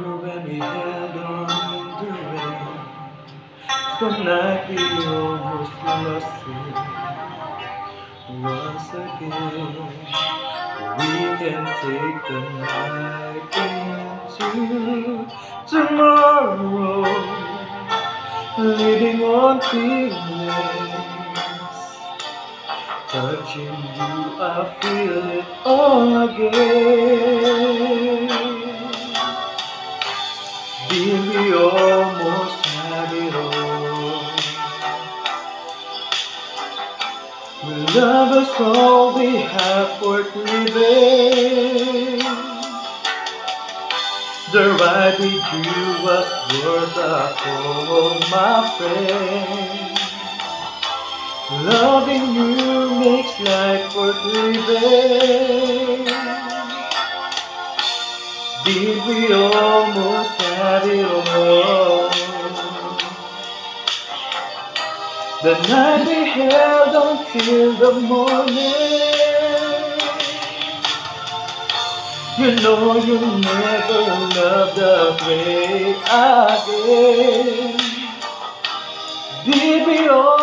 remember when we held on the rain The night we almost lost it Once again We can take the night into tomorrow Living on feelings Touching you, I feel it all again. We? We love us all, we have worth living. The ride with you was worth a whole, my friend. Loving you makes life worth living. It all? The night we held until the morning. You know you never loved the way again. Did we almost